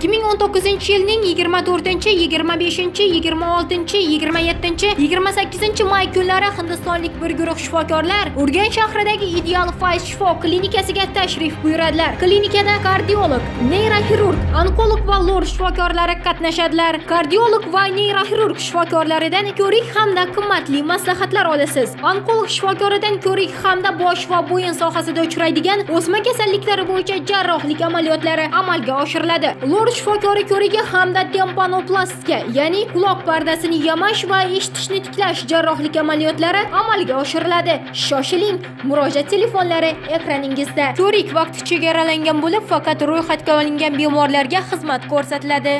2019 yilning 24 25 26 27 28 may kunlari hindistonlik bir guruh shifokorlar urganch shahridagi ideal fayz shifo klinikasiga tashrif buyuradilar. Klinikada kardiolog neyroxirurg onkolog va lor shifokorlari qatnashadilar. Kardiolog va neyroxirurg shifokorlaridan ko'rik hamda qimmatli maslahatlar olasiz. Onkolog shifokoridan ko'rik hamda bosh va bo'yin sohasida uchraydigan o'sma kasalliklari bo'yicha jarrohlik amaliyotlari amalga oshiriladi. Lor shifokori ko'rigi hamda tempanoplastika ya'ni quloq pardasini yamash va eshitishni tiklash jarrohlik amaliyotlari amalga oshiriladi. Shoshiling murojaat telefonlari ekraningizda ko'rik vaqti chegaralangan bo'lib faqat ro'yxatga olingan bemorlarga xizmat ko'rsatiladi.